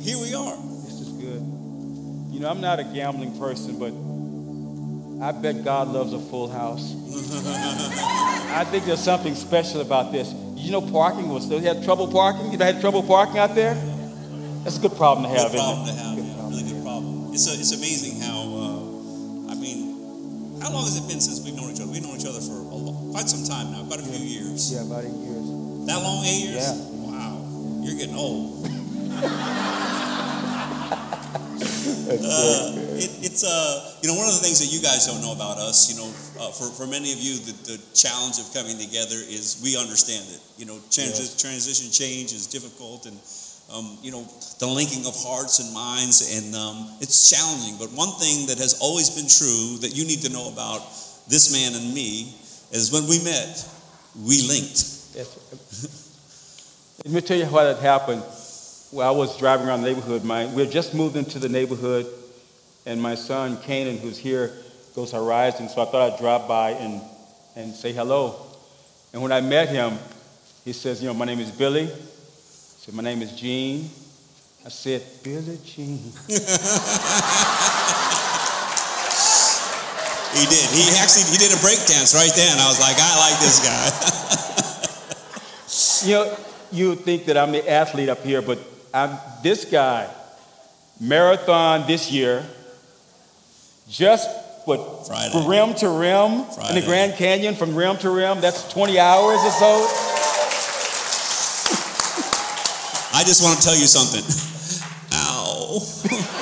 here we are. This is good. You know, I'm not a gambling person, but I bet God loves a full house. I think there's something special about this. You know, parking was. You had trouble parking. You had trouble parking out there. That's a good problem to have. Good problem to isn't it? have. Good Yeah, problem. really good problem. It's a, it's amazing how. Uh, I mean, how long has it been since we've known each other? We've known each other for a lo- quite some time now, quite a few years. Yeah, about eight years. That long, eight years? Yeah. Wow, you're getting old. Uh, it, it's uh, you know one of the things that you guys don't know about us. You know, uh, for for many of you, the, the challenge of coming together is we understand it. You know, transi- transition change is difficult, and um, you know the linking of hearts and minds, and um, it's challenging. But one thing that has always been true that you need to know about this man and me is when we met, we linked. Yes. Let me tell you how that happened. Well, I was driving around the neighborhood. My, we had just moved into the neighborhood, and my son, Canaan, who's here, goes Horizon. So I thought I'd drop by and, and say hello. And when I met him, he says, You know, my name is Billy. I said, My name is Gene. I said, Billy Jean. He did. He actually he did a break dance right then. I was like, I like this guy. You know, you think that I'm the athlete up here, but I'm this guy. Marathon this year, just what Friday. from rim to rim in the Grand Canyon, from rim to rim. That's 20 hours or so. I just want to tell you something. Ow.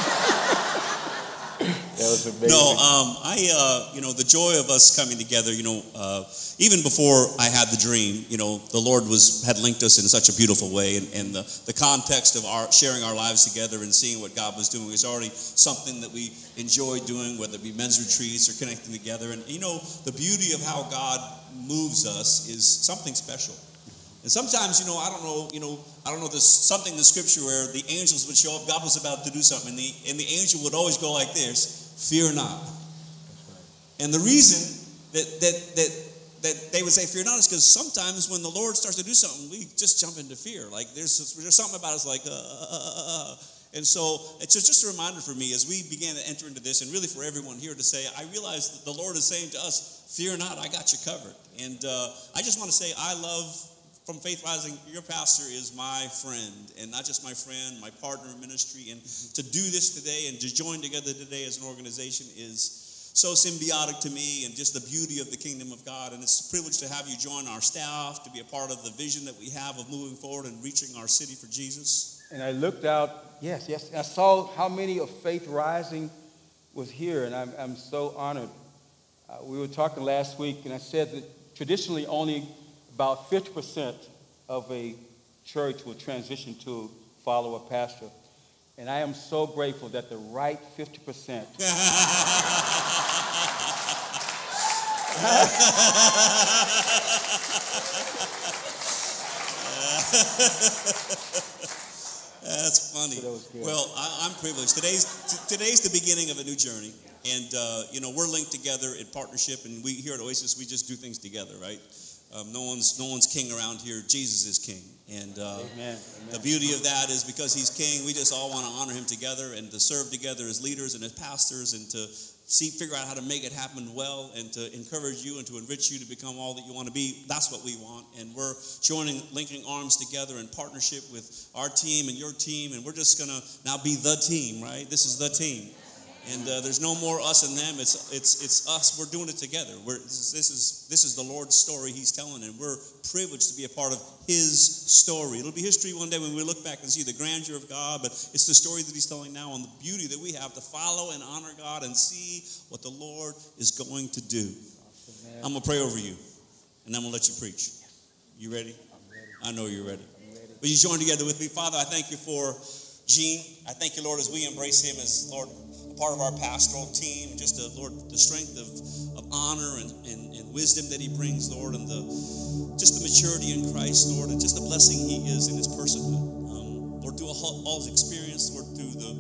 No, um, I, uh, you know, the joy of us coming together, you know, uh, even before I had the dream, you know, the Lord was had linked us in such a beautiful way, and, and the, the context of our sharing our lives together and seeing what God was doing was already something that we enjoyed doing, whether it be men's retreats or connecting together. And you know, the beauty of how God moves us is something special. And sometimes, you know, I don't know, you know, I don't know. There's something in the scripture where the angels would show up. God was about to do something, and the and the angel would always go like this: "Fear not." And the reason that that that that they would say fear not is because sometimes when the Lord starts to do something, we just jump into fear. Like there's there's something about us like uh, uh, uh, uh. and so it's just a reminder for me as we began to enter into this, and really for everyone here to say, I realize that the Lord is saying to us, "Fear not, I got you covered." And uh, I just want to say, I love from Faith Rising, your pastor is my friend, and not just my friend, my partner in ministry. And to do this today and to join together today as an organization is so symbiotic to me and just the beauty of the kingdom of God. And it's a privilege to have you join our staff, to be a part of the vision that we have of moving forward and reaching our city for Jesus. And I looked out, yes, yes, I saw how many of Faith Rising was here, and I'm, I'm so honored. Uh, we were talking last week, and I said that traditionally only about 50% of a church will transition to follow a pastor. And I am so grateful that the right 50% That's funny. That. Well, I, I'm privileged. Today's t- today's the beginning of a new journey, and uh, you know we're linked together in partnership. And we here at Oasis, we just do things together, right? Um, no one's no one's king around here. Jesus is king, and uh, Amen. the beauty of that is because he's king, we just all want to honor him together and to serve together as leaders and as pastors and to see figure out how to make it happen well and to encourage you and to enrich you to become all that you want to be. That's what we want. And we're joining, linking arms together in partnership with our team and your team. And we're just gonna now be the team, right? This is the team. And uh, there's no more us and them. It's it's it's us. We're doing it together. We're, this, is, this is the Lord's story He's telling, and we're privileged to be a part of His story. It'll be history one day when we look back and see the grandeur of God, but it's the story that He's telling now and the beauty that we have to follow and honor God and see what the Lord is going to do. I'm gonna pray over you, and I'm gonna let you preach. You ready? I know you're ready. Will you join together with me, Father? I thank you for Gene. I thank you, Lord, as we embrace him as Lord part of our pastoral team, just the Lord, the strength of, of honor and, and, and wisdom that he brings, Lord, and the just the maturity in Christ, Lord, and just the blessing he is in his personhood. Um, Lord, through all, all his experience, Lord, through the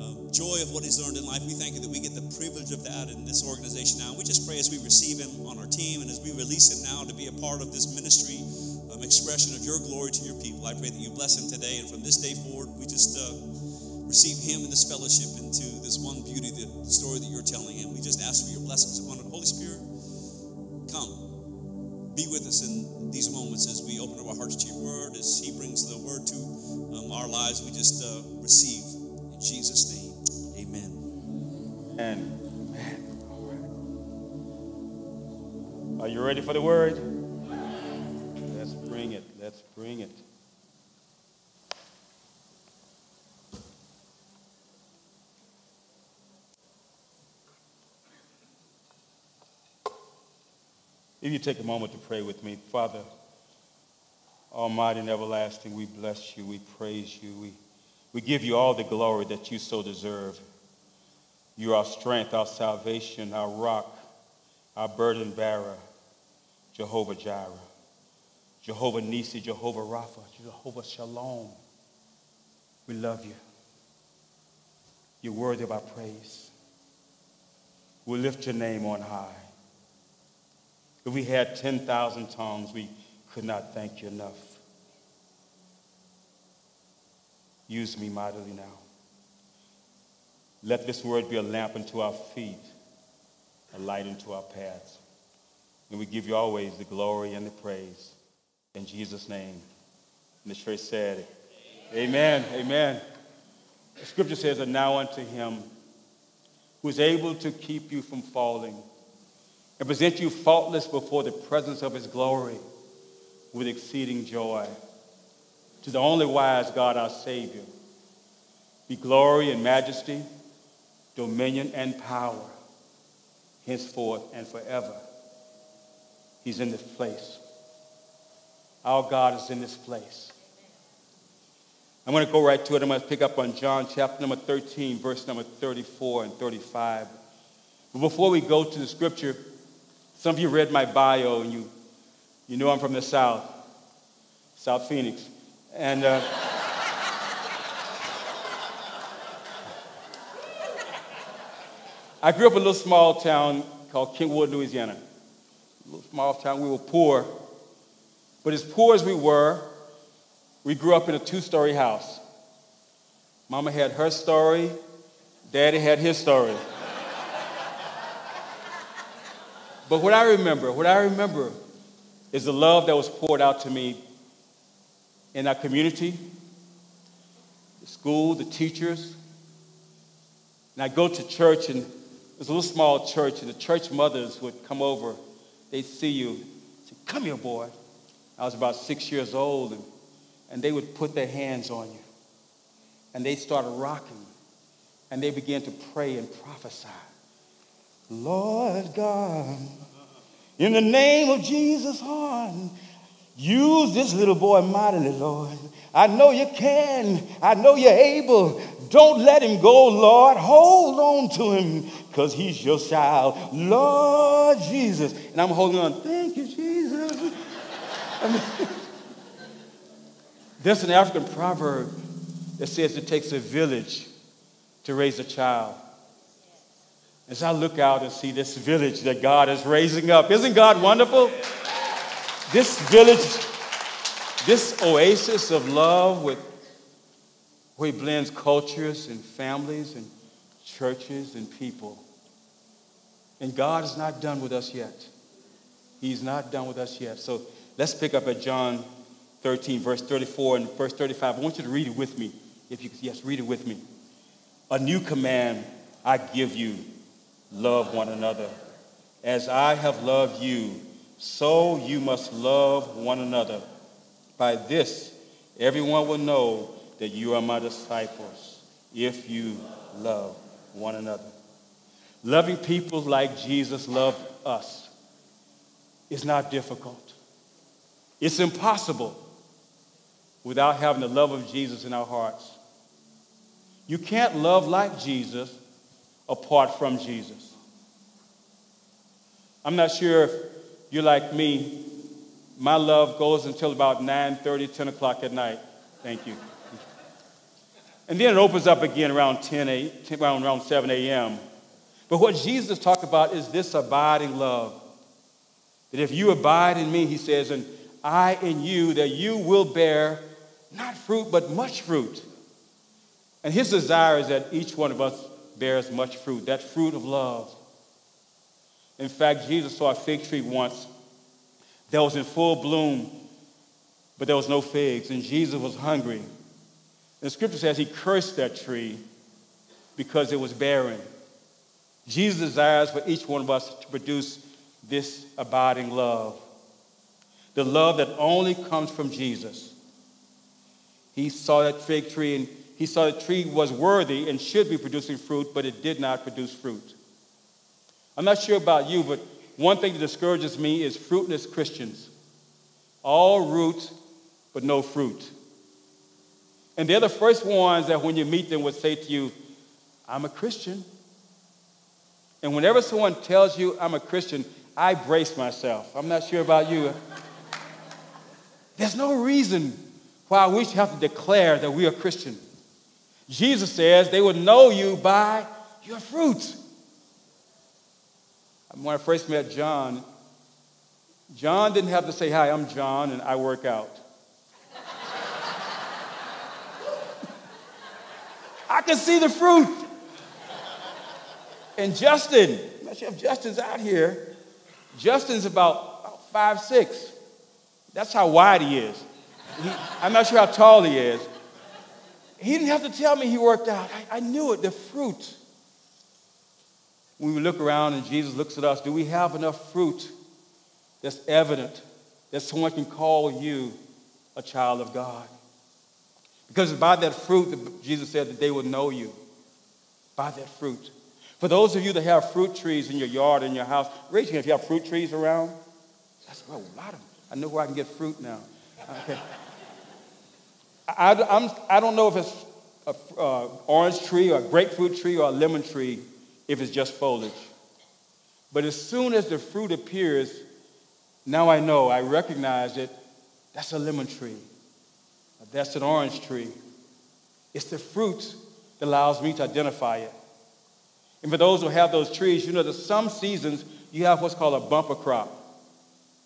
uh, joy of what he's learned in life, we thank you that we get the privilege of that in this organization now. We just pray as we receive him on our team and as we release him now to be a part of this ministry um, expression of your glory to your people. I pray that you bless him today, and from this day forward, we just. Uh, receive Him in this fellowship into this one beauty, the, the story that you're telling. And we just ask for your blessings upon it. Holy Spirit, come. Be with us in these moments as we open up our hearts to your word, as He brings the word to um, our lives. We just uh, receive. In Jesus' name, amen. And Are you ready for the word? Let's bring it. Let's bring it. If you take a moment to pray with me, Father, Almighty and everlasting, we bless you, we praise you, we, we give you all the glory that you so deserve. You are our strength, our salvation, our rock, our burden bearer, Jehovah Jireh, Jehovah Nisi, Jehovah Rapha, Jehovah Shalom. We love you. You're worthy of our praise. We lift your name on high. If we had 10,000 tongues, we could not thank you enough. Use me mightily now. Let this word be a lamp unto our feet, a light unto our paths. And we give you always the glory and the praise. In Jesus' name. And the church said, Amen. Amen. Amen. The scripture says, And now unto him who is able to keep you from falling and present you faultless before the presence of his glory with exceeding joy. To the only wise God, our Savior, be glory and majesty, dominion and power, henceforth and forever. He's in this place. Our God is in this place. I'm going to go right to it. I'm going to pick up on John chapter number 13, verse number 34 and 35. But before we go to the scripture, some of you read my bio and you, you know I'm from the South, South Phoenix. And uh, I grew up in a little small town called Kingwood, Louisiana. A little small town. We were poor. But as poor as we were, we grew up in a two story house. Mama had her story, Daddy had his story. But what I remember, what I remember is the love that was poured out to me in our community, the school, the teachers. And I go to church, and there's a little small church, and the church mothers would come over. They'd see you, say, Come here, boy. I was about six years old, and, and they would put their hands on you. And they started rocking, and they began to pray and prophesy. Lord God, in the name of Jesus, on, use this little boy mightily, Lord. I know you can. I know you're able. Don't let him go, Lord. Hold on to him because he's your child. Lord Jesus. And I'm holding on. Thank you, Jesus. There's an African proverb that says it takes a village to raise a child. As I look out and see this village that God is raising up, isn't God wonderful? This village, this oasis of love with where he blends cultures and families and churches and people. And God is not done with us yet. He's not done with us yet. So let's pick up at John 13, verse 34 and verse 35. I want you to read it with me. If you yes, read it with me. A new command I give you love one another. As I have loved you, so you must love one another. By this, everyone will know that you are my disciples if you love one another. Loving people like Jesus loved us is not difficult. It's impossible without having the love of Jesus in our hearts. You can't love like Jesus apart from Jesus. I'm not sure if you're like me. My love goes until about 9 30, 10 o'clock at night. Thank you. And then it opens up again around 10, 8, around, around 7 a.m. But what Jesus talked about is this abiding love. That if you abide in me, he says, and I in you, that you will bear not fruit, but much fruit. And his desire is that each one of us bears much fruit, that fruit of love. In fact, Jesus saw a fig tree once that was in full bloom, but there was no figs, and Jesus was hungry. And scripture says he cursed that tree because it was barren. Jesus desires for each one of us to produce this abiding love, the love that only comes from Jesus. He saw that fig tree and he saw the tree was worthy and should be producing fruit, but it did not produce fruit. I'm not sure about you, but one thing that discourages me is fruitless Christians. All roots, but no fruit. And they're the first ones that when you meet them would say to you, I'm a Christian. And whenever someone tells you I'm a Christian, I brace myself. I'm not sure about you. There's no reason why we should have to declare that we are Christian. Jesus says they will know you by your fruits. When I first met John, John didn't have to say, Hi, I'm John and I work out. I can see the fruit. And Justin, I'm not sure if Justin's out here. Justin's about, about five, six. That's how wide he is. He, I'm not sure how tall he is. He didn't have to tell me he worked out. I, I knew it, the fruit. When we look around and Jesus looks at us, do we have enough fruit that's evident that someone can call you a child of God? Because by that fruit, Jesus said that they will know you. By that fruit. For those of you that have fruit trees in your yard, in your house, raise your hand if you have fruit trees around. That's a lot of them. I know where I can get fruit now. Okay. I, I'm, I don't know if it's an orange tree or a grapefruit tree or a lemon tree if it's just foliage. But as soon as the fruit appears, now I know, I recognize it. That's a lemon tree. That's an orange tree. It's the fruit that allows me to identify it. And for those who have those trees, you know that some seasons you have what's called a bumper crop,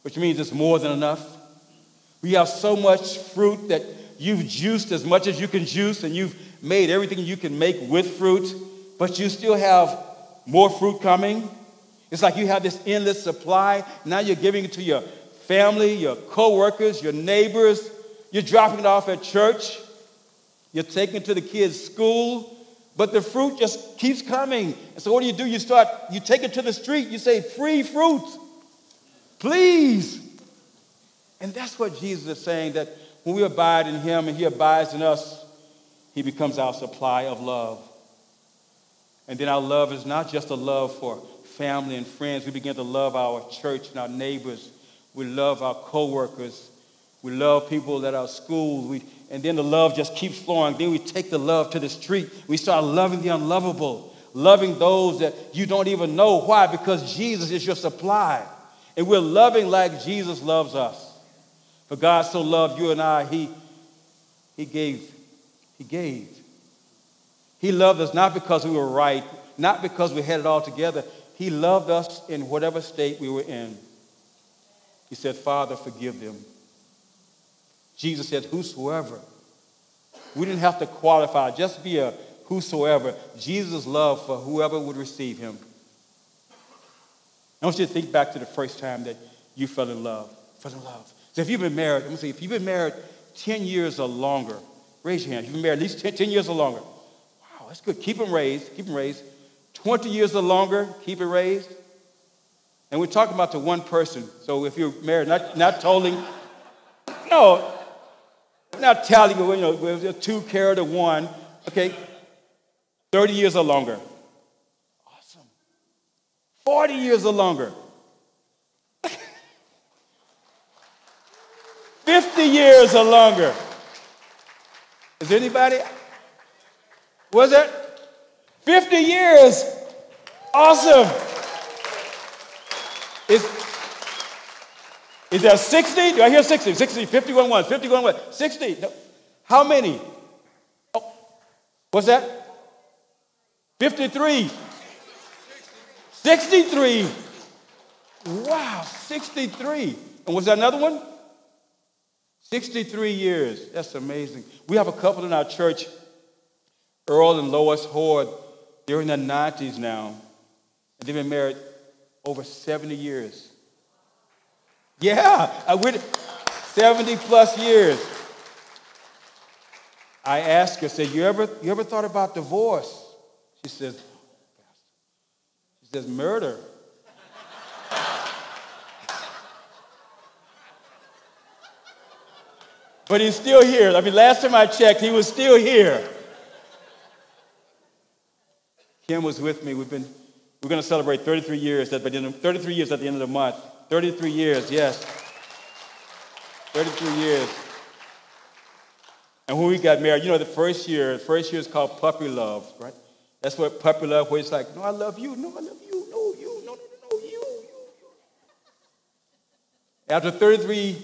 which means it's more than enough. We have so much fruit that you've juiced as much as you can juice and you've made everything you can make with fruit, but you still have more fruit coming. It's like you have this endless supply. Now you're giving it to your family, your coworkers, your neighbors. You're dropping it off at church. You're taking it to the kids' school. But the fruit just keeps coming. And so what do you do? You start, you take it to the street, you say, free fruit. Please. And that's what Jesus is saying that when we abide in him and he abides in us, he becomes our supply of love. And then our love is not just a love for family and friends. We begin to love our church and our neighbors. We love our coworkers. We love people at our schools. We, and then the love just keeps flowing. Then we take the love to the street. We start loving the unlovable, loving those that you don't even know. Why? Because Jesus is your supply. And we're loving like Jesus loves us. For God so loved you and I, He, he gave. He gave. He loved us not because we were right, not because we had it all together. He loved us in whatever state we were in. He said, Father, forgive them Jesus said, Whosoever. We didn't have to qualify, just be a whosoever. Jesus' love for whoever would receive him. I want you to think back to the first time that you fell in love. Fell in love. So if you've been married, let me see, if you've been married 10 years or longer, raise your hand. If you've been married at least 10, 10 years or longer. Wow, that's good. Keep them raised. Keep them raised. 20 years or longer, keep it raised. And we're talking about the one person. So if you're married, not, not totally, no, not telling you, know, two carried to one. Okay, 30 years or longer. Awesome. 40 years or longer. 50 years or longer. Is anybody? Was it? 50 years. Awesome. Is, is there 60? Do I hear 60? 60, 51 1, 51 1, 60. No. How many? Oh, what's that? 53. 63. Wow, 63. And was there another one? 63 years. That's amazing. We have a couple in our church Earl and Lois Horde, they're in their 90s now. And they've been married over 70 years. Yeah, I went 70 plus years. I asked her, said, you ever, you ever thought about divorce? She says, she says, murder. But he's still here. I mean, last time I checked, he was still here. Kim was with me. We've been, we're going to celebrate 33 years at the end of, 33 years at the end of the month. 33 years, yes. 33 years. And when we got married, you know, the first year, the first year is called puppy love, right? That's what puppy love, where it's like, no, I love you, no, I love you, no, you, no, no, no, no, you, you, you. After 33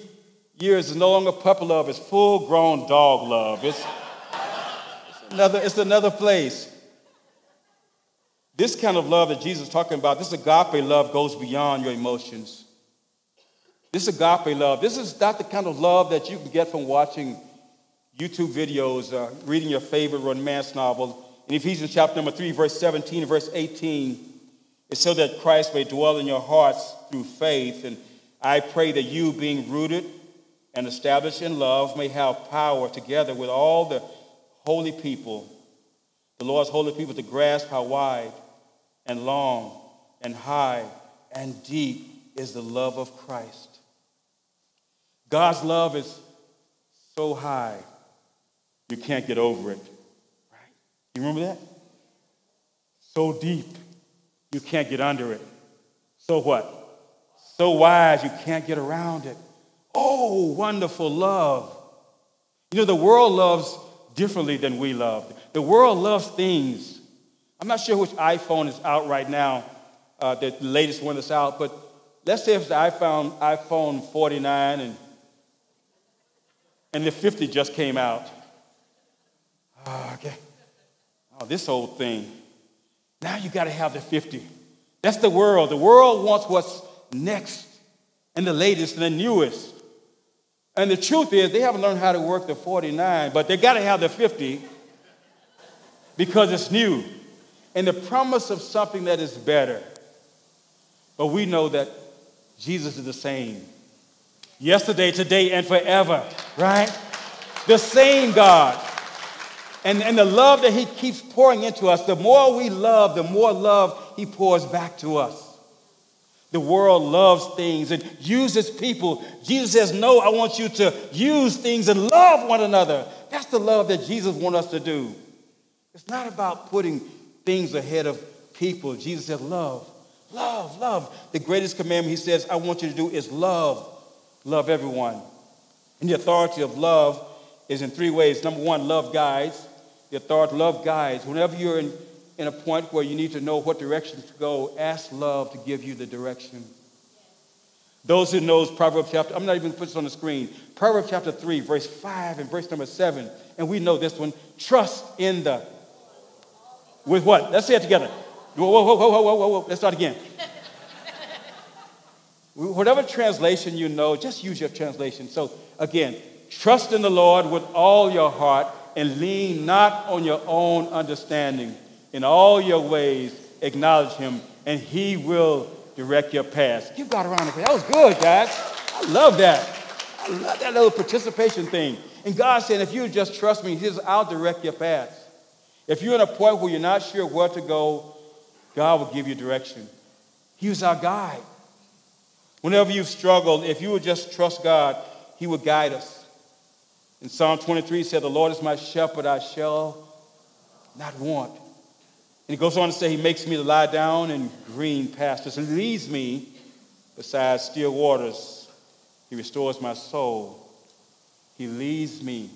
years, it's no longer puppy love, it's full grown dog love. It's, it's, another, it's another place. This kind of love that Jesus is talking about, this agape love goes beyond your emotions. This agape love, this is not the kind of love that you can get from watching YouTube videos, uh, reading your favorite romance novel. In Ephesians chapter number 3, verse 17 and verse 18, it's so that Christ may dwell in your hearts through faith. And I pray that you, being rooted and established in love, may have power together with all the holy people, the Lord's holy people, to grasp how wide and long and high and deep is the love of Christ. God's love is so high you can't get over it. Right? You remember that? So deep, you can't get under it. So what? So wide, you can't get around it. Oh, wonderful love. You know, the world loves differently than we love. The world loves things. I'm not sure which iPhone is out right now, uh, the latest one that's out, but let's say if the iPhone, iPhone 49 and, and the 50 just came out. Oh, okay. Oh, this old thing. Now you got to have the 50. That's the world. The world wants what's next and the latest and the newest. And the truth is, they haven't learned how to work the 49, but they got to have the 50 because it's new and the promise of something that is better. But we know that Jesus is the same yesterday, today, and forever, right? The same God. And, and the love that he keeps pouring into us, the more we love, the more love he pours back to us. The world loves things and uses people. Jesus says, No, I want you to use things and love one another. That's the love that Jesus wants us to do. It's not about putting things ahead of people. Jesus said, Love, love, love. The greatest commandment he says, I want you to do is love. Love everyone. And the authority of love is in three ways. Number one, love guides the authority, love guides. Whenever you're in, in a point where you need to know what direction to go, ask love to give you the direction. Those who knows Proverbs chapter, I'm not even put this on the screen. Proverbs chapter 3, verse 5 and verse number 7. And we know this one. Trust in the. With what? Let's say it together. Whoa, whoa, whoa, whoa, whoa, whoa, whoa. Let's start again. Whatever translation you know, just use your translation. So again, trust in the Lord with all your heart and lean not on your own understanding. In all your ways, acknowledge him, and he will direct your paths. Give God a round of applause. That was good, guys. I love that. I love that little participation thing. And God said, if you just trust me, He says, I'll direct your paths. If you're in a point where you're not sure where to go, God will give you direction. He was our guide. Whenever you've struggled, if you would just trust God, He will guide us. In Psalm 23, he said, The Lord is my shepherd, I shall not want. And he goes on to say, He makes me to lie down in green pastures and leads me beside still waters. He restores my soul. He leads me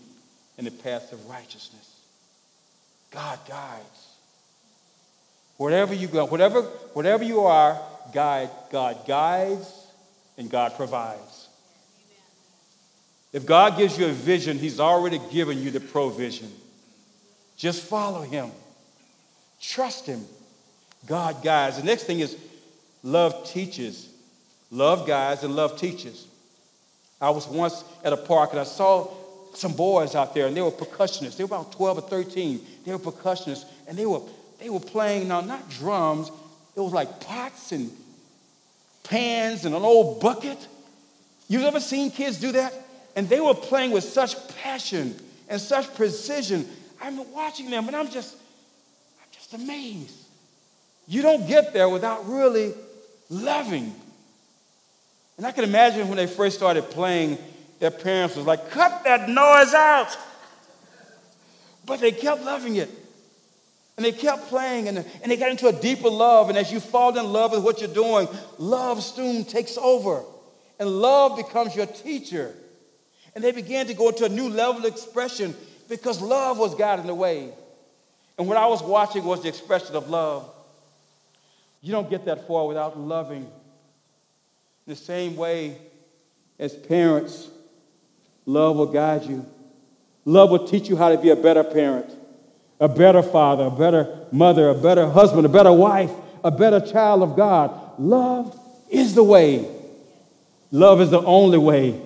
in the path of righteousness. God guides. Wherever you go, whatever, whatever you are, guide, God guides and God provides. If God gives you a vision, He's already given you the provision. Just follow Him, trust Him. God guides. The next thing is love teaches. Love guides and love teaches. I was once at a park and I saw some boys out there, and they were percussionists. They were about 12 or 13. They were percussionists, and they were, they were playing, now, not drums, it was like pots and pans and an old bucket. You've ever seen kids do that? And they were playing with such passion and such precision. I'm watching them, and I'm just, I'm just amazed. You don't get there without really loving. And I can imagine when they first started playing, their parents was like, cut that noise out. But they kept loving it. And they kept playing and, and they got into a deeper love. And as you fall in love with what you're doing, love soon takes over. And love becomes your teacher. And they began to go into a new level of expression because love was guiding the way. And what I was watching was the expression of love. You don't get that far without loving. In the same way as parents, love will guide you. Love will teach you how to be a better parent a better father, a better mother, a better husband, a better wife, a better child of God. Love is the way. Love is the only way.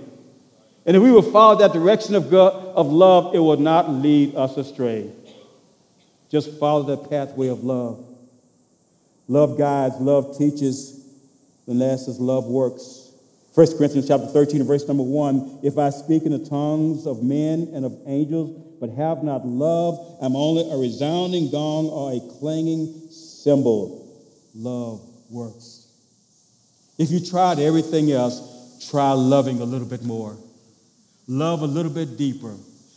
And if we will follow that direction of, God, of love, it will not lead us astray. Just follow the pathway of love. Love guides, love teaches, the last is love works. 1 Corinthians chapter 13, verse number 1 If I speak in the tongues of men and of angels, but have not love, I'm only a resounding gong or a clanging cymbal. Love works. If you tried everything else, try loving a little bit more. Love a little bit deeper.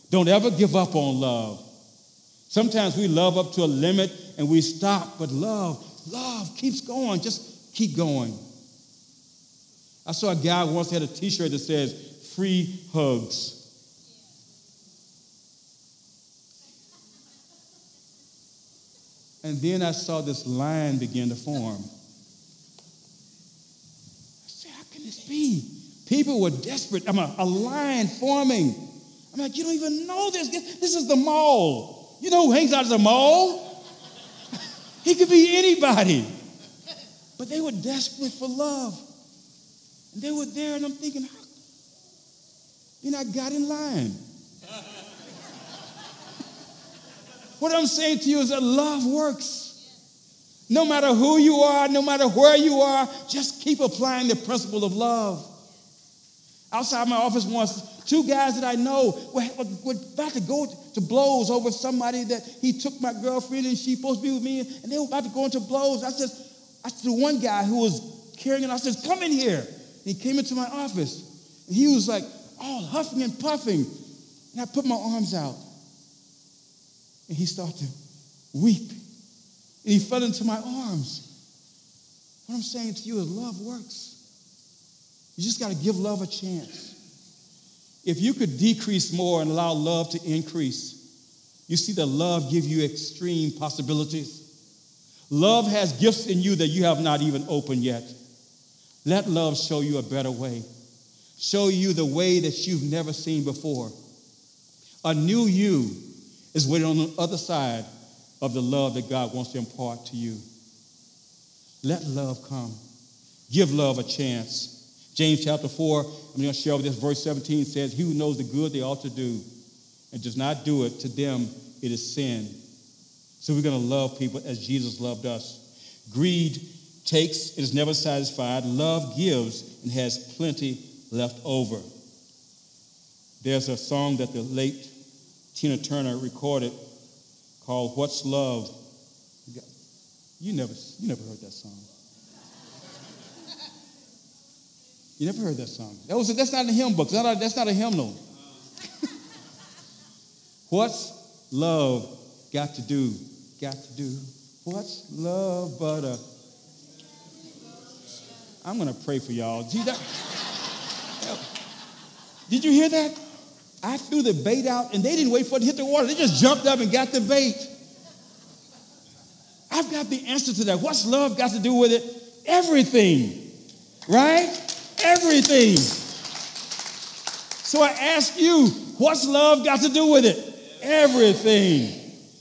Don't ever give up on love. Sometimes we love up to a limit and we stop, but love, love keeps going. Just keep going. I saw a guy once had a t shirt that says, free hugs. And then I saw this line begin to form. I said, How can this be? People were desperate. I'm a, a line forming. I'm like, You don't even know this. This is the mall. You know who hangs out at the mall? he could be anybody. But they were desperate for love. And they were there, and I'm thinking, How? Then I got in line. What I'm saying to you is that love works. No matter who you are, no matter where you are, just keep applying the principle of love. Outside my office once, two guys that I know were, were about to go to blows over somebody that he took my girlfriend and she supposed to be with me, and they were about to go into blows. I said, I said to one guy who was carrying it, I said, come in here. And he came into my office, and he was like all huffing and puffing. And I put my arms out. And he started to weep. And he fell into my arms. What I'm saying to you is love works. You just got to give love a chance. If you could decrease more and allow love to increase, you see that love give you extreme possibilities. Love has gifts in you that you have not even opened yet. Let love show you a better way. Show you the way that you've never seen before. A new you is waiting on the other side of the love that God wants to impart to you. Let love come. Give love a chance. James chapter 4, I'm going to share with this. Verse 17 says, He who knows the good they ought to do and does not do it, to them it is sin. So we're going to love people as Jesus loved us. Greed takes, it is never satisfied. Love gives and has plenty left over. There's a song that the late Tina Turner recorded called What's Love. You never, you never heard that song. You never heard that song. That was, that's not the hymn book. That's not, that's not a hymnal. What's love got to do? Got to do. What's love but a. I'm going to pray for y'all. That, did you hear that? I threw the bait out and they didn't wait for it to hit the water. They just jumped up and got the bait. I've got the answer to that. What's love got to do with it? Everything, right? Everything. So I ask you, what's love got to do with it? Everything.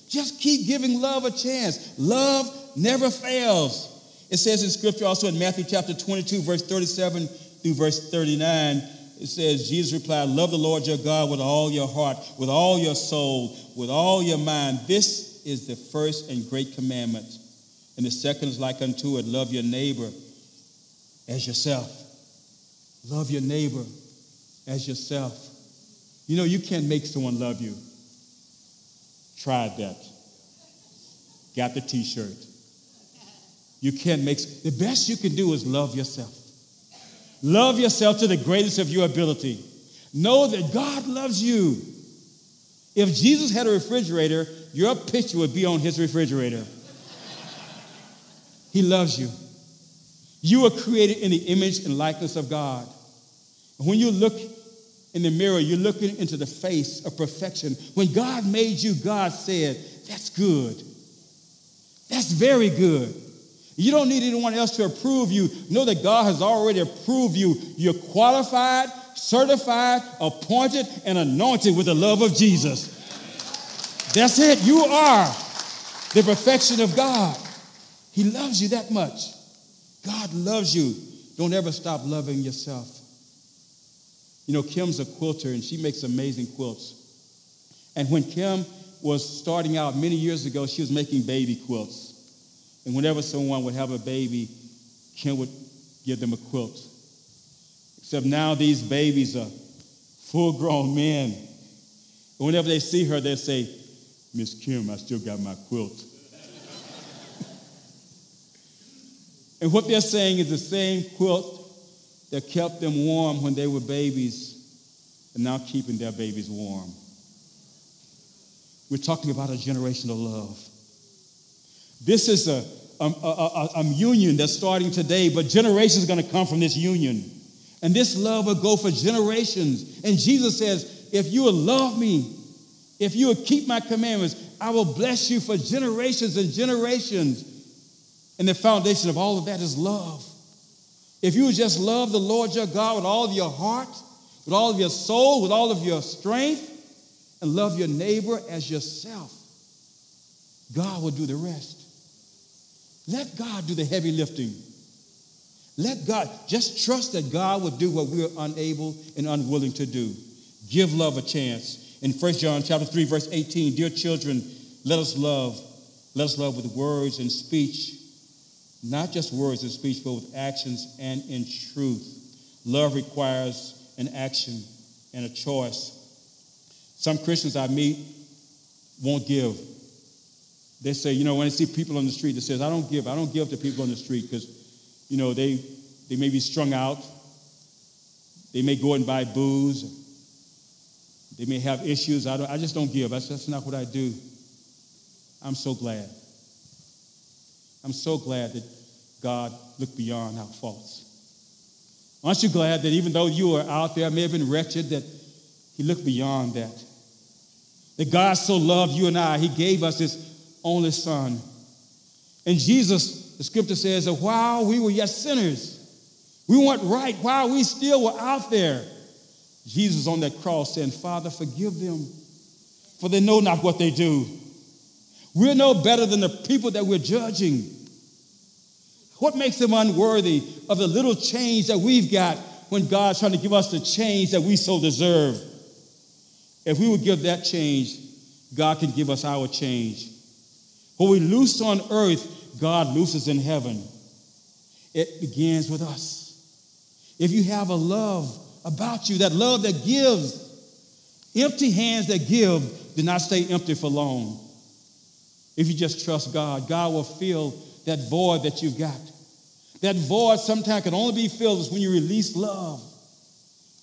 Just keep giving love a chance. Love never fails. It says in scripture also in Matthew chapter 22, verse 37 through verse 39 it says, Jesus replied, Love the Lord your God with all your heart, with all your soul, with all your mind. This is the first and great commandment. And the second is like unto it love your neighbor as yourself. Love your neighbor as yourself. You know, you can't make someone love you. Tried that. Got the t shirt. You can't make, the best you can do is love yourself. Love yourself to the greatest of your ability. Know that God loves you. If Jesus had a refrigerator, your picture would be on his refrigerator. he loves you. You were created in the image and likeness of God. When you look in the mirror, you're looking into the face of perfection. When God made you, God said, That's good. That's very good. You don't need anyone else to approve you. Know that God has already approved you. You're qualified, certified, appointed, and anointed with the love of Jesus. That's it. You are the perfection of God. He loves you that much. God loves you. Don't ever stop loving yourself. You know, Kim's a quilter and she makes amazing quilts. And when Kim was starting out many years ago, she was making baby quilts. And whenever someone would have a baby, Kim would give them a quilt. Except now these babies are full grown men. And whenever they see her, they say, Miss Kim, I still got my quilt. And what they're saying is the same quilt that kept them warm when they were babies and now keeping their babies warm. We're talking about a generational love. This is a, a, a, a, union that's starting today, but generations are going to come from this union. And this love will go for generations. And Jesus says, if you will love me, if you will keep my commandments, I will bless you for generations and generations. And the foundation of all of that is love. If you just love the Lord your God with all of your heart, with all of your soul, with all of your strength, and love your neighbor as yourself, God will do the rest. Let God do the heavy lifting. Let God, just trust that God will do what we're unable and unwilling to do. Give love a chance. In 1 John chapter 3, verse 18, dear children, let us love. Let us love with words and speech. Not just words and speech, but with actions and in truth. Love requires an action and a choice. Some Christians I meet won't give. They say, you know, when I see people on the street that says, I don't give, I don't give to people on the street because, you know, they, they may be strung out. They may go and buy booze. They may have issues. I, don't, I just don't give. That's, that's not what I do. I'm so glad. I'm so glad that God looked beyond our faults. Aren't you glad that even though you were out there, may have been wretched, that He looked beyond that? That God so loved you and I, He gave us His only Son. And Jesus, the scripture says that while we were yet sinners, we weren't right, while we still were out there, Jesus on that cross saying, Father, forgive them, for they know not what they do. We're no better than the people that we're judging. What makes them unworthy of the little change that we've got when God's trying to give us the change that we so deserve? If we would give that change, God can give us our change. What we loose on earth, God looses in heaven. It begins with us. If you have a love about you, that love that gives, empty hands that give do not stay empty for long. If you just trust God, God will fill that void that you've got. That void sometimes can only be filled is when you release love.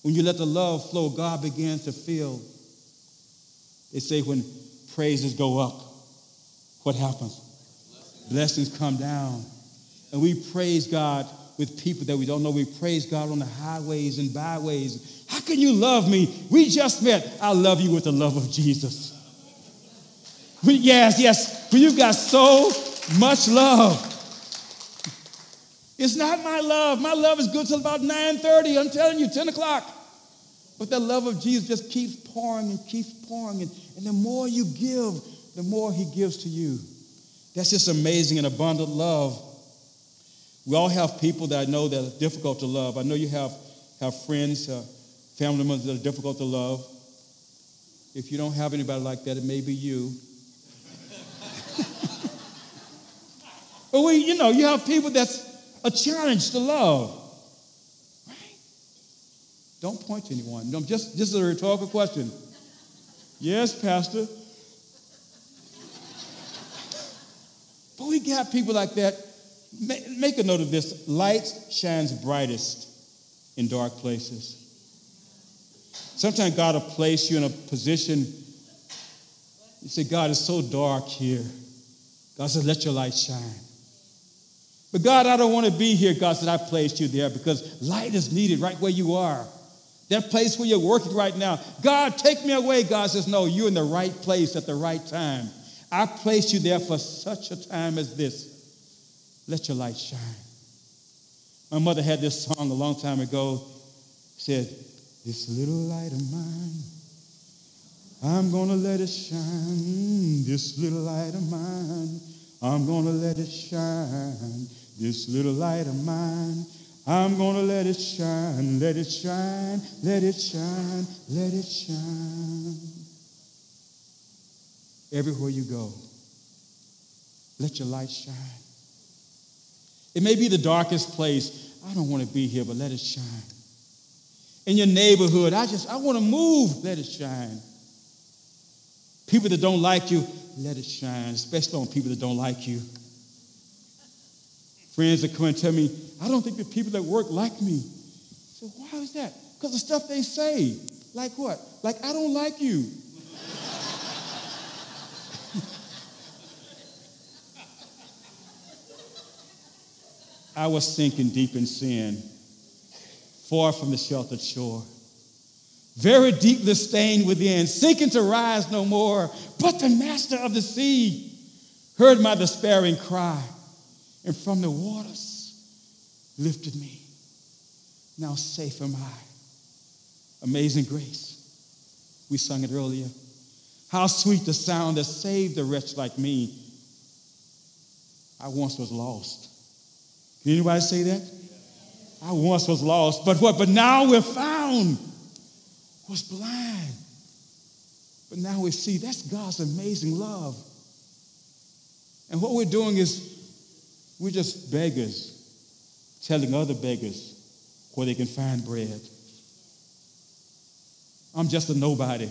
When you let the love flow, God begins to fill. They say when praises go up, what happens? Blessings come down. And we praise God with people that we don't know. We praise God on the highways and byways. How can you love me? We just met. I love you with the love of Jesus. We, yes, yes. But you've got so much love. It's not my love. My love is good till about 9:30. I'm telling you, 10 o'clock. But the love of Jesus just keeps pouring and keeps pouring. And, and the more you give, the more he gives to you. That's just amazing and abundant love. We all have people that I know that are difficult to love. I know you have, have friends uh, family members that are difficult to love. If you don't have anybody like that, it may be you. but we, you know, you have people that's a challenge to love. Right? Don't point to anyone. No, just, just a rhetorical question. Yes, Pastor. But we got people like that. Make a note of this light shines brightest in dark places. Sometimes God will place you in a position. You say, God, it's so dark here. God says, let your light shine. But God, I don't want to be here. God said, I placed you there because light is needed right where you are. That place where you're working right now. God, take me away. God says, No, you're in the right place at the right time. I placed you there for such a time as this. Let your light shine. My mother had this song a long time ago. Said, This little light of mine, I'm gonna let it shine. This little light of mine, I'm gonna let it shine. This little light of mine, I'm gonna let it shine, let it shine, let it shine, let it shine. Everywhere you go, let your light shine. It may be the darkest place. I don't want to be here, but let it shine. In your neighborhood, I just I want to move, let it shine. People that don't like you, let it shine, especially on people that don't like you. Friends that come and tell me, I don't think the people that work like me. So why is that? Because the stuff they say. Like what? Like, I don't like you. I was sinking deep in sin, far from the sheltered shore. Very deeply stained within, sinking to rise no more. But the master of the sea heard my despairing cry and from the waters lifted me. Now safe am I. Amazing grace. We sung it earlier. How sweet the sound that saved a wretch like me. I once was lost. Can anybody say that? I once was lost, but what? But now we're found. Was blind. But now we see that's God's amazing love. And what we're doing is we're just beggars telling other beggars where they can find bread. I'm just a nobody.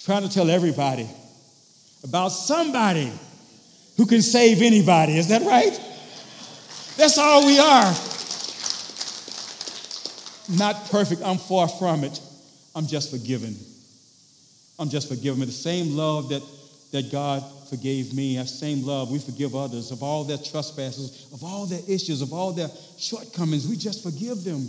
Trying to tell everybody about somebody who can save anybody. Is that right? That's all we are. Not perfect. I'm far from it. I'm just forgiven. I'm just forgiven. The same love that, that God forgave me, that same love we forgive others of all their trespasses, of all their issues, of all their shortcomings. We just forgive them.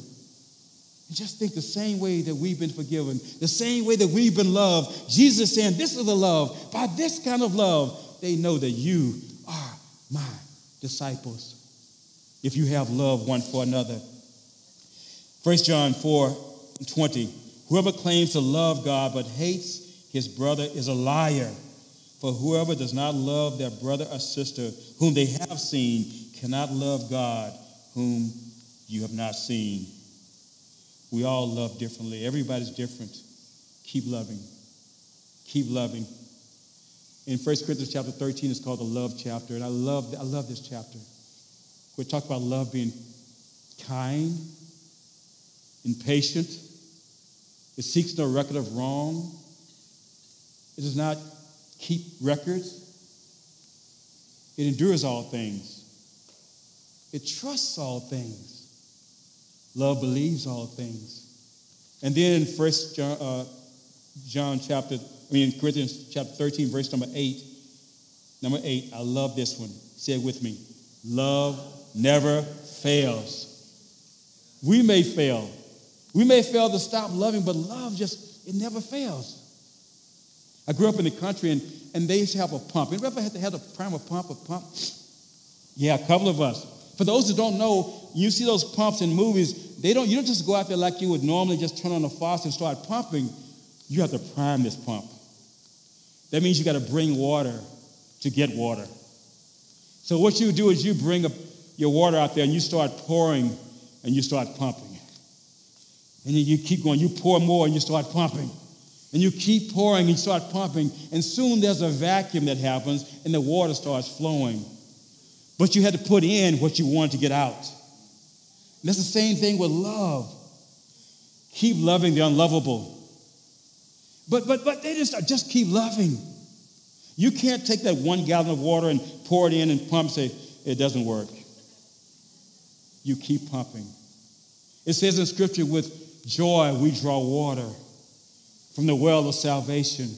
And just think the same way that we've been forgiven, the same way that we've been loved. Jesus saying, This is the love. By this kind of love, they know that you are my disciples. If you have love one for another. 1 John 4 20. Whoever claims to love God but hates his brother is a liar. For whoever does not love their brother or sister whom they have seen cannot love God whom you have not seen. We all love differently. Everybody's different. Keep loving. Keep loving. In 1 Corinthians chapter 13, it's called the love chapter. And I love, I love this chapter. We talk about love being kind and patient. It seeks no record of wrong. It does not keep records. It endures all things. It trusts all things. Love believes all things. And then in First John, uh, John chapter, I mean Corinthians chapter 13, verse number 8. Number 8, I love this one. Say it with me. Love never fails. We may fail. We may fail to stop loving, but love just, it never fails. I grew up in the country and, and they used to have a pump. Anybody ever had to have a primer pump, a pump? Yeah, a couple of us. For those who don't know, you see those pumps in movies, they don't, you don't just go out there like you would normally just turn on the faucet and start pumping. You have to prime this pump. That means you got to bring water to get water. So what you do is you bring a, your water out there and you start pouring and you start pumping. And then you keep going, you pour more and you start pumping. And you keep pouring and you start pumping, and soon there's a vacuum that happens and the water starts flowing. But you had to put in what you wanted to get out. And that's the same thing with love. Keep loving the unlovable. But but but they just just keep loving. You can't take that one gallon of water and pour it in and pump, say, it doesn't work. You keep pumping. It says in scripture, with joy we draw water from the well of salvation.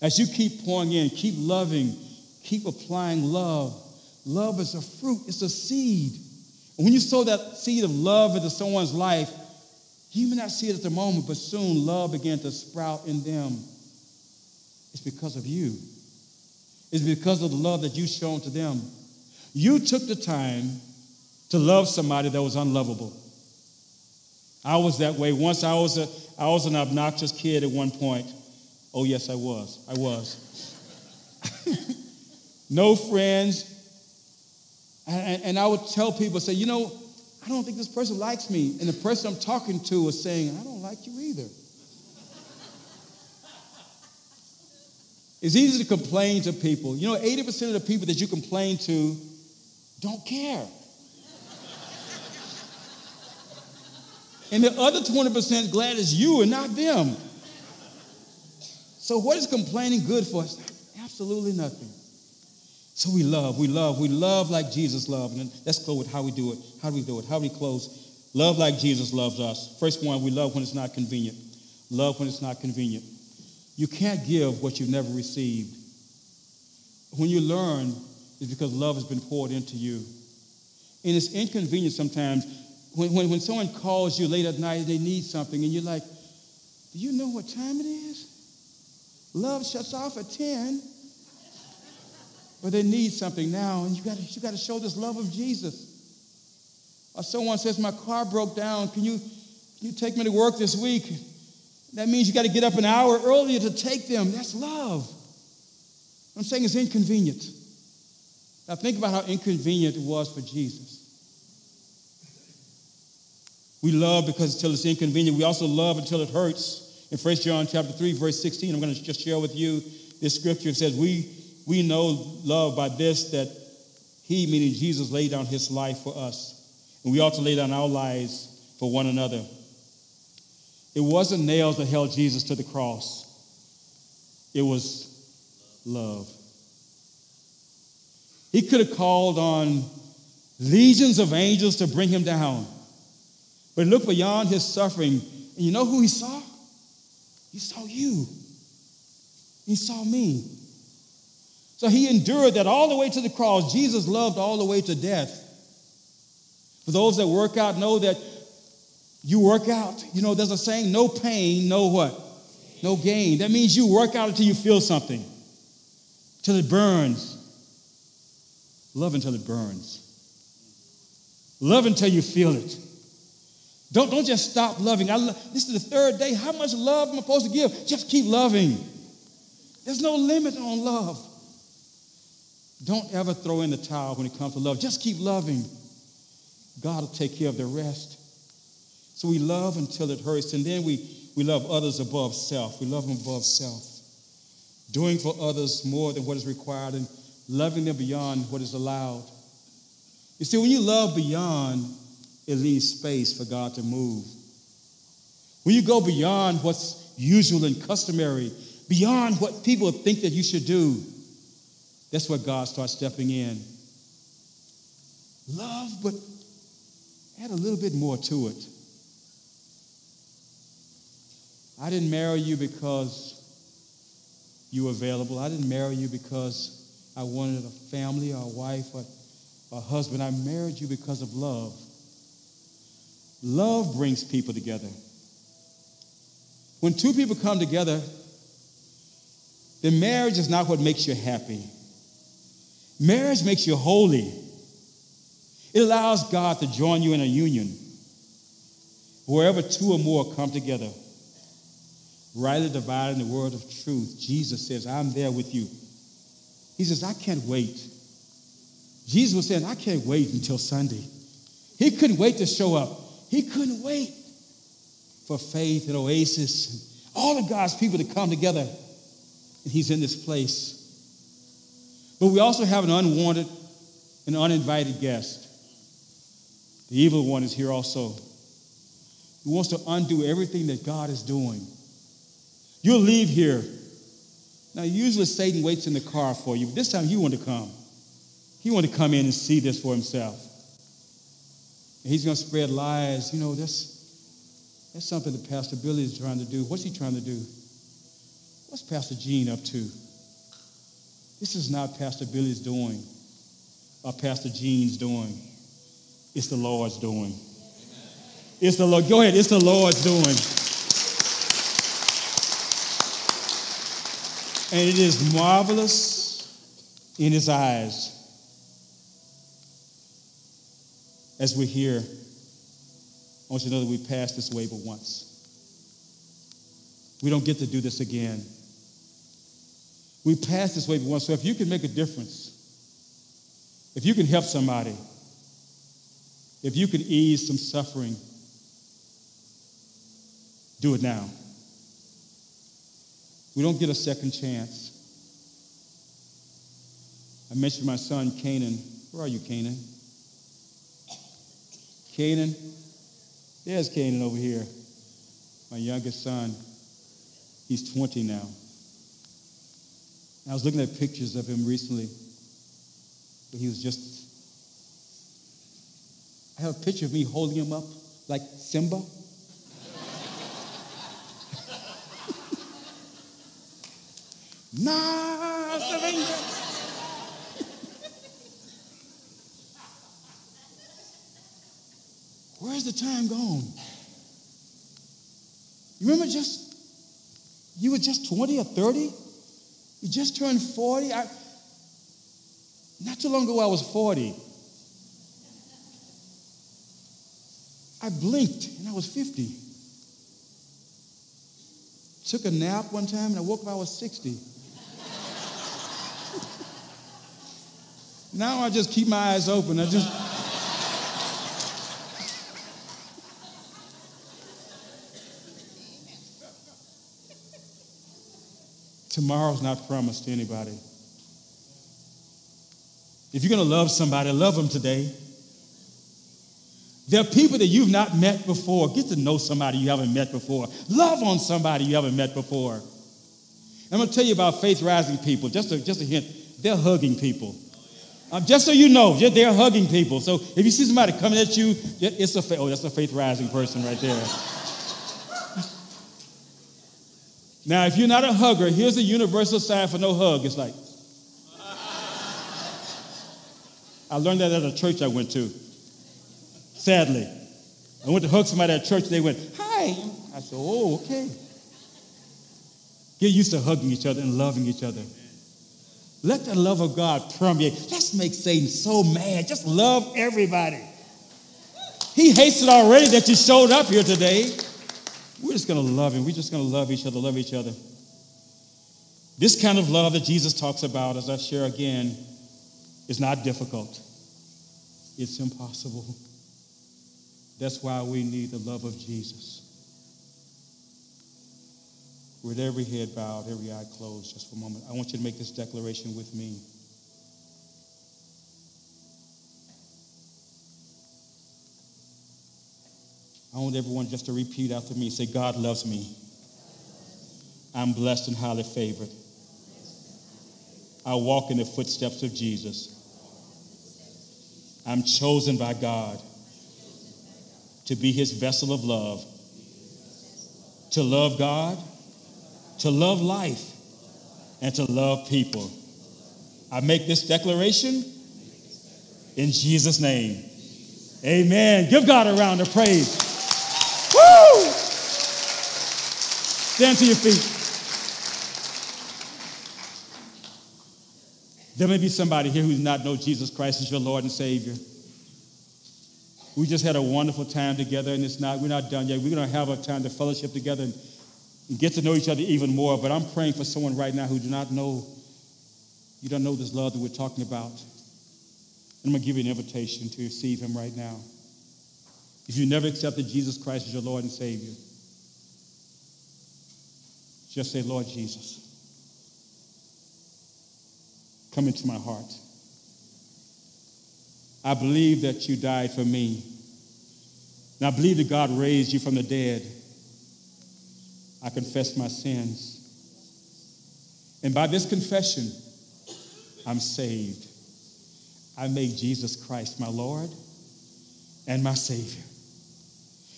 As you keep pouring in, keep loving, keep applying love. Love is a fruit, it's a seed. And when you sow that seed of love into someone's life, you may not see it at the moment, but soon love began to sprout in them. It's because of you. It's because of the love that you've shown to them. You took the time to love somebody that was unlovable. I was that way. Once I was, a, I was an obnoxious kid at one point. Oh, yes, I was. I was. no friends. And, and I would tell people, say, you know, I don't think this person likes me. And the person I'm talking to was saying, I don't like you either. It's easy to complain to people. You know, 80% of the people that you complain to don't care. And the other 20% glad it's you and not them. So, what is complaining good for us? Absolutely nothing. So, we love, we love, we love like Jesus loved. And let's go with how we do it. How do we do it? How do we close? Love like Jesus loves us. First one, we love when it's not convenient. Love when it's not convenient. You can't give what you've never received. When you learn, it's because love has been poured into you. And it's inconvenient sometimes when, when, when someone calls you late at night and they need something, and you're like, Do you know what time it is? Love shuts off at 10. But they need something now, and you got you got to show this love of Jesus. Or someone says, My car broke down. Can you, can you take me to work this week? That means you got to get up an hour earlier to take them. That's love. I'm saying it's inconvenient. Now think about how inconvenient it was for Jesus. We love because until it's inconvenient. We also love until it hurts. In 1 John chapter 3, verse 16, I'm going to just share with you this scripture. It says, We we know love by this that he, meaning Jesus, laid down his life for us. And we ought to lay down our lives for one another. It wasn't nails that held Jesus to the cross, it was love. He could have called on legions of angels to bring him down. But look beyond his suffering. And you know who he saw? He saw you. He saw me. So he endured that all the way to the cross. Jesus loved all the way to death. For those that work out know that you work out. You know, there's a saying, no pain, no what? No gain. That means you work out until you feel something, till it burns. Love until it burns. Love until you feel it. Don't, don't just stop loving. I lo- this is the third day. How much love am I supposed to give? Just keep loving. There's no limit on love. Don't ever throw in the towel when it comes to love. Just keep loving. God will take care of the rest. So we love until it hurts, and then we, we love others above self. We love them above self. Doing for others more than what is required and loving them beyond what is allowed. You see, when you love beyond, it leaves space for God to move. When you go beyond what's usual and customary, beyond what people think that you should do, that's where God starts stepping in. Love, but add a little bit more to it. I didn't marry you because you were available. I didn't marry you because I wanted a family or a wife or a husband. I married you because of love. Love brings people together. When two people come together, then marriage is not what makes you happy. Marriage makes you holy. It allows God to join you in a union. Wherever two or more come together, rightly dividing the word of truth, Jesus says, I'm there with you. He says, I can't wait. Jesus was saying, I can't wait until Sunday. He couldn't wait to show up. He couldn't wait. for faith and Oasis, and all of God's people to come together. And He's in this place. But we also have an unwanted and uninvited guest. The evil one is here also. He wants to undo everything that God is doing. You'll leave here. Now, usually Satan waits in the car for you. but This time, he wanted to come. He wanted to come in and see this for himself. And he's going to spread lies. You know, that's, that's something that Pastor Billy is trying to do. What's he trying to do? What's Pastor Gene up to? This is not Pastor Billy's doing or Pastor Gene's doing. It's the Lord's doing. It's the Lord. Go ahead. It's the Lord's doing. And it is marvelous in his eyes as we're here, I want you to know that we passed this way but once. We don't get to do this again. We passed this way but once. So if you can make a difference, if you can help somebody, if you can ease some suffering, do it now. We don't get a second chance. I mentioned my son, Canaan. Where are you, Canaan? Canaan? There's Canaan over here, my youngest son. He's 20 now. I was looking at pictures of him recently. But he was just. I have a picture of me holding him up like Simba. nah, The time gone? You remember just, you were just 20 or 30? You just turned 40? I, not too long ago, I was 40. I blinked and I was 50. Took a nap one time and I woke up, I was 60. now I just keep my eyes open. I just. Tomorrow's not promised to anybody. If you're going to love somebody, love them today. There are people that you've not met before. Get to know somebody you haven't met before. Love on somebody you haven't met before. I'm going to tell you about faith rising people. Just a, just a hint, they're hugging people. Um, just so you know, they're hugging people. So if you see somebody coming at you, it's a oh, that's a faith rising person right there. Now, if you're not a hugger, here's a universal sign for no hug. It's like. I learned that at a church I went to. Sadly. I went to hug somebody at church, they went, Hi. I said, Oh, okay. Get used to hugging each other and loving each other. Let the love of God permeate. Let's make Satan so mad. Just love everybody. He hates it already that you showed up here today. We're just going to love him. We're just going to love each other, love each other. This kind of love that Jesus talks about, as I share again, is not difficult. It's impossible. That's why we need the love of Jesus. With every head bowed, every eye closed, just for a moment, I want you to make this declaration with me. I want everyone just to repeat after me. Say, God loves me. I'm blessed and highly favored. I walk in the footsteps of Jesus. I'm chosen by God to be his vessel of love, to love God, to love life, and to love people. I make this declaration in Jesus' name. Amen. Give God a round of praise. Stand to your feet. There may be somebody here who does not know Jesus Christ as your Lord and Savior. We just had a wonderful time together, and it's not, we're not done yet. We're going to have a time to fellowship together and, get to know each other even more. But I'm praying for someone right now who do not know, you don't know this love that we're talking about. And I'm going to give you an invitation to receive him right now. If you never accepted Jesus Christ as your Lord and Savior, Just say, Lord Jesus, come into my heart. I believe that you died for me. And I believe that God raised you from the dead. I confess my sins. And by this confession, I'm saved. I make Jesus Christ my Lord and my Savior.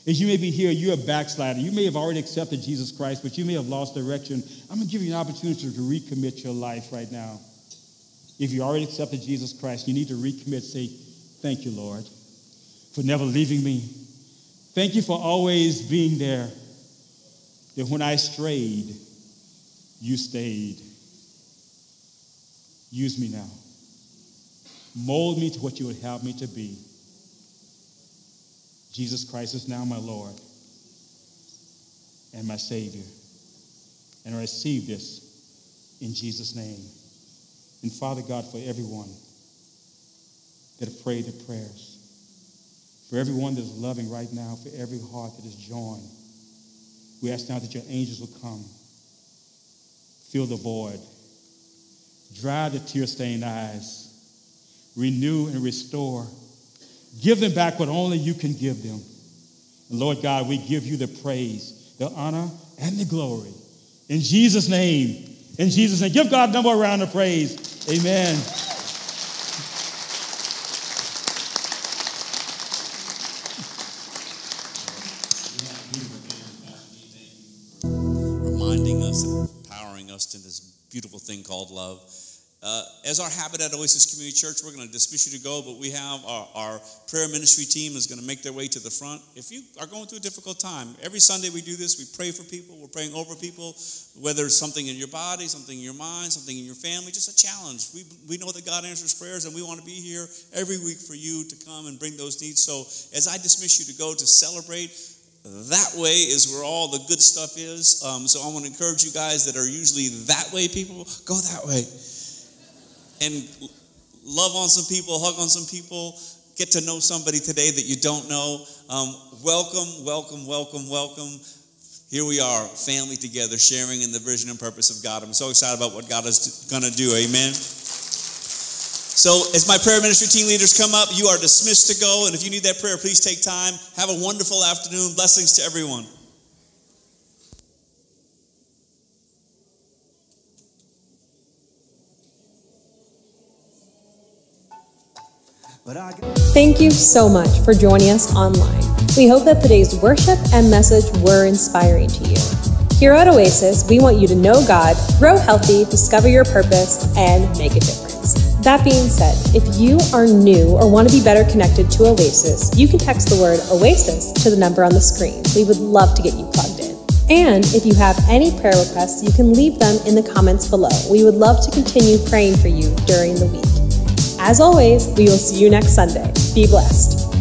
As you may be here, you're a backslider. You may have already accepted Jesus Christ, but you may have lost direction. I'm going to give you an opportunity to recommit your life right now. If you already accepted Jesus Christ, you need to recommit. Say, Thank you, Lord, for never leaving me. Thank you for always being there. That when I strayed, you stayed. Use me now. Mold me to what you would have me to be. Jesus Christ is now my Lord and my Savior. And I receive this in Jesus' name. And Father God, for everyone that have prayed the prayers, for everyone that is loving right now, for every heart that is joined, we ask now that your angels will come, fill the void, dry the tear stained eyes, renew and restore. Give them back what only you can give them. And Lord God, we give you the praise, the honor, and the glory. In Jesus' name, in Jesus' name. Give God a number round of praise. Amen. reminding us and empowering us to this beautiful thing called love. Uh, as our habit at Oasis Community Church, we're going to dismiss you to go, but we have our, our prayer ministry team is going to make their way to the front. If you are going through a difficult time, every Sunday we do this. We pray for people. We're praying over people, whether it's something in your body, something in your mind, something in your family, just a challenge. We, we know that God answers prayers, and we want to be here every week for you to come and bring those needs. So as I dismiss you to go to celebrate, that way is where all the good stuff is. Um, so I want to encourage you guys that are usually that way people, go that way and love on some people, hug on some people, get to know somebody today that you don't know. Um, welcome, welcome, welcome, welcome. Here we are, family together, sharing in the vision and purpose of God. I'm so excited about what God is going to do. Amen. So, as my prayer ministry team leaders come up, you are dismissed to go. And if you need that prayer, please take time. Have a wonderful afternoon. Blessings to everyone. Thank you so much for joining us online. We hope that today's worship and message were inspiring to you. Here at Oasis, we want you to know God, grow healthy, discover your purpose, and make a difference. That being said, if you are new or want to be better connected to Oasis, you can text the word Oasis to the number on the screen. We would love to get you plugged in. And if you have any prayer requests, you can leave them in the comments below. We would love to continue praying for you during the week. As always, we will see you next Sunday. Be blessed.